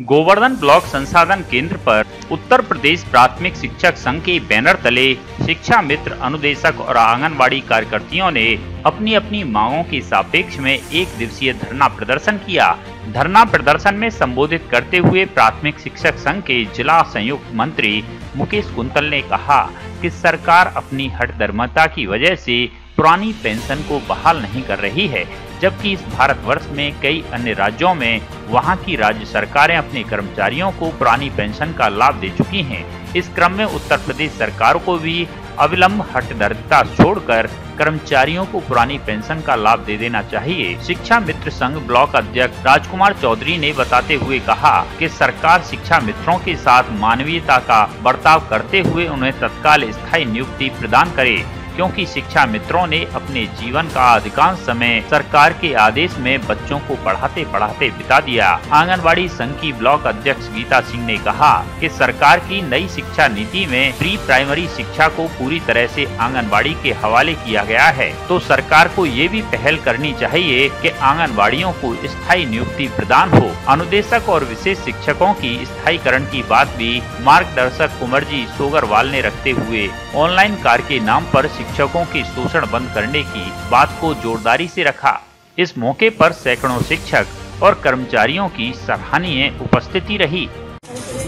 Govardhan block संसाधन केंद्र पर उत्तर प्रदेश प्राथमिक शिक्षक संघ के बैनर तले शिक्षा मित्र अनुदेशक और आंगनबाड़ी कार्यकर्तियों ने अपनी अपनी मांगों के सापेक्ष में एक दिवसीय धरना प्रदर्शन किया। धरना प्रदर्शन में संबोधित करते हुए प्राथमिक शिक्षक संघ के जिला संयुक्त मंत्री मुकेश कुंतल ने कहा कि सरकार अपनी हट धर्मता की वजह से पुरानी पेंशन को बहाल नहीं कर रही है, जबकि इस भारतवर्ष में कई अन्य राज्यों में वहाँ की राज्य सरकारें अपने कर्मचारियों को पुरानी पेंशन का लाभ दे चुकी हैं। इस क्रम में उत्तर प्रदेश सरकार को भी अविलंब हटदर्दिता छोड़कर कर्मचारियों को पुरानी पेंशन का लाभ दे देना चाहिए। शिक्षा मित्र संघ ब्लॉक अध्यक्ष राजकुमार चौधरी ने बताते हुए कहा कि सरकार शिक्षा मित्रों के साथ मानवीयता का बर्ताव करते हुए उन्हें तत्काल स्थायी नियुक्ति प्रदान करे। क्योंकि शिक्षा मित्रों ने अपने जीवन का अधिकांश समय सरकार के आदेश में बच्चों को पढ़ाते पढ़ाते बिता दिया। आंगनबाड़ी संघ की ब्लॉक अध्यक्ष गीता सिंह ने कहा कि सरकार की नई शिक्षा नीति में प्री प्राइमरी शिक्षा को पूरी तरह से आंगनबाड़ी के हवाले किया गया है। तो सरकार को ये भी पहल करनी चाहिए कि आंगनबाड़ियों को स्थायी नियुक्ति प्रदान हो। अनुदेशक और विशेष शिक्षकों की स्थायीकरण की बात भी मार्गदर्शक कुंवर जी सोगरवाल ने रखते हुए ऑनलाइन कार्य के नाम पर शिक्षकों के शोषण बंद करने की बात को जोरदारी से रखा। इस मौके पर सैकड़ों शिक्षक और कर्मचारियों की सराहनीय उपस्थिति रही।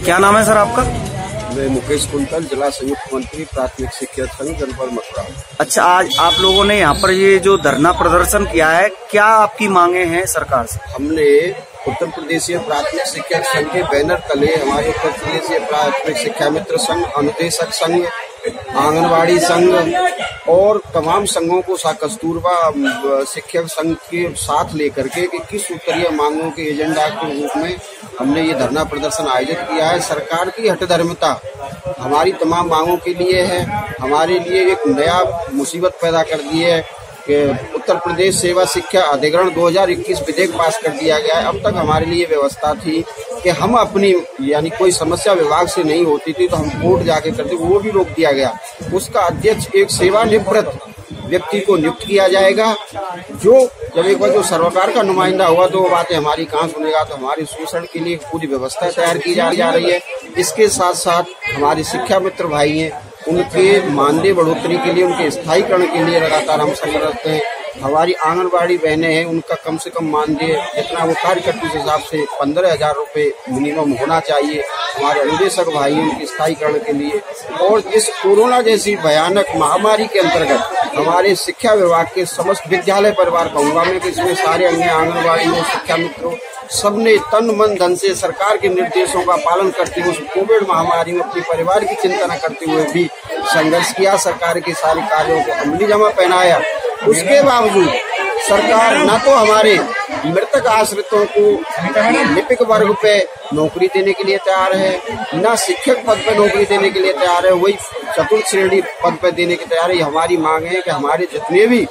क्या नाम है सर आपका? मैं मुकेश कुंतल जिला संयुक्त मंत्री प्राथमिक शिक्षक संघ जनपद मथुरा। अच्छा आज आप लोगों ने यहाँ पर ये जो धरना प्रदर्शन किया है क्या आपकी मांगे हैं सरकार से? हमने उत्तर प्रदेशीय प्राथमिक शिक्षक संघ के बैनर तले हमारे उत्तर प्रदेशीय प्राथमिक शिक्षा मित्र संघ, अनुदेशक संघ, आंगनबाड़ी संघ और तमाम संघों को कस्तूरबा शिक्षक संघ के साथ लेकर के कि किस उत्तरीय मांगों के एजेंडा के रूप में हमने ये धरना प्रदर्शन आयोजित किया है। सरकार की हटधर्मिता हमारी तमाम मांगों के लिए है। हमारे लिए एक नया मुसीबत पैदा कर दी है। कि उत्तर प्रदेश सेवा शिक्षा अधिग्रहण 2021 विधेयक पास कर दिया गया है। अब तक हमारे लिए व्यवस्था थी कि हम अपनी, यानी कोई समस्या विभाग से नहीं होती थी तो हम कोर्ट जाके करते, वो भी रोक दिया गया। उसका अध्यक्ष एक सेवानिवृत्त व्यक्ति को नियुक्त किया जाएगा, जो जब एक बार जो सरकार का नुमाइंदा हुआ तो वो बातें हमारी कहाँ सुनेगा तो हमारे शोषण के लिए पूरी व्यवस्था तैयार की जा रही है। इसके साथ साथ हमारे शिक्षा मित्र भाई हैं उनके मानदेय बढ़ोतरी के लिए, उनके स्थायीकरण के लिए लगातार हम संघर्ष हैं। हमारी आंगनबाड़ी बहनें हैं, उनका कम से कम मानदेय जितना वो कार्य करती उस हिसाब से पंद्रह हज़ार रूपए मिनिमम होना चाहिए। हमारे अनुदेशक भाई उनके स्थायीकरण के लिए। और इस कोरोना जैसी भयानक महामारी के अंतर्गत हमारे शिक्षा विभाग के समस्त विद्यालय परिवार कहूँगा मैं कि इसमें सारे अन्य आंगनबाड़ी में शिक्षा मित्रों सबने तन, मन, धन से सरकार के निर्देशों का पालन करते हुए कोविड महामारी में अपने परिवार की चिंता न करते हुए भी संघर्ष किया, सरकार के सारे कार्यों को अमली जमा पहनाया। उसके बावजूद सरकार न तो हमारे मृतक आश्रितों को लिपिक वर्ग पे नौकरी देने के लिए तैयार है, न शिक्षक पद पे नौकरी देने के लिए तैयार है, वही चतुर्थ श्रेणी पद पे देने की तैयार है। हमारी मांग है कि हमारे जितने भी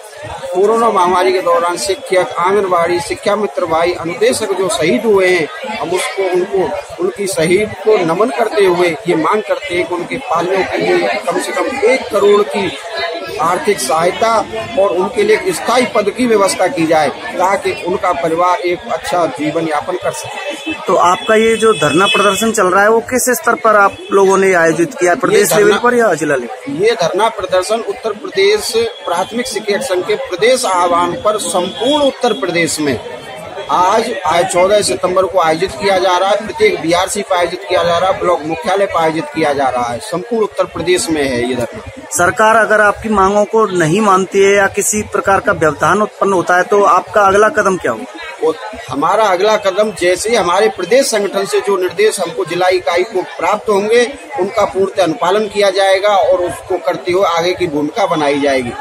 कोरोना महामारी के दौरान शिक्षक, आंगनबाड़ी शिक्षा मित्र भाई, अनुदेशक जो शहीद हुए हैं हम उसको उनको, उनकी शहीद को नमन करते हुए ये मांग करते हैं कि उनके पालने के लिए कम से कम एक करोड़ की आर्थिक सहायता और उनके लिए स्थायी पद की व्यवस्था की जाए ताकि उनका परिवार एक अच्छा जीवन यापन कर सके। तो आपका ये जो धरना प्रदर्शन चल रहा है वो किस स्तर पर आप लोगों ने आयोजित किया? प्रदेश लेवल पर या जिला लेवल? ये धरना प्रदर्शन उत्तर प्रदेश प्राथमिक शिक्षक संघ के प्रदेश आह्वान पर संपूर्ण उत्तर प्रदेश में आज आज चौदह सितंबर को आयोजित किया जा रहा है। प्रत्येक बीआरसी पर आयोजित किया जा रहा है। ब्लॉक मुख्यालय पर आयोजित किया जा रहा है। संपूर्ण उत्तर प्रदेश में है ये धरना। सरकार अगर आपकी मांगों को नहीं मानती है या किसी प्रकार का व्यवधान उत्पन्न होता है तो आपका अगला कदम क्या होगा? हमारा अगला कदम जैसे हमारे प्रदेश संगठन से जो निर्देश हमको जिला इकाई को प्राप्त होंगे उनका पूर्ण अनुपालन किया जाएगा और उसको करते हुए आगे की भूमिका बनाई जाएगी।